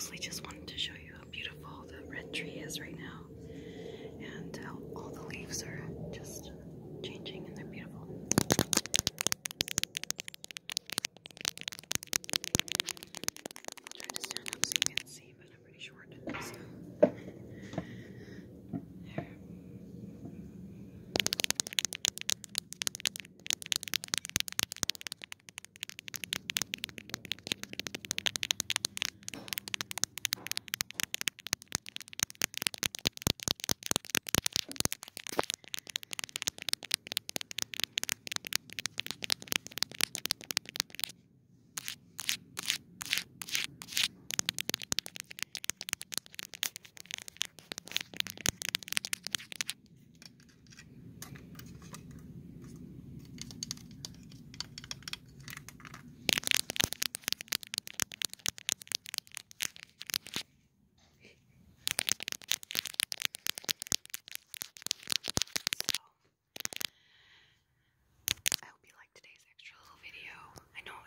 mostly just wanted to show you how beautiful the red tree is right now.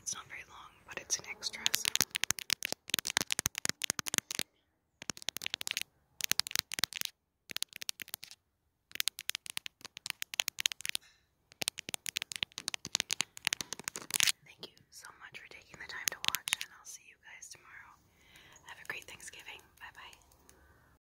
it's not very long, but it's an extra. Thank you so much for taking the time to watch, and I'll see you guys tomorrow. Have a great Thanksgiving.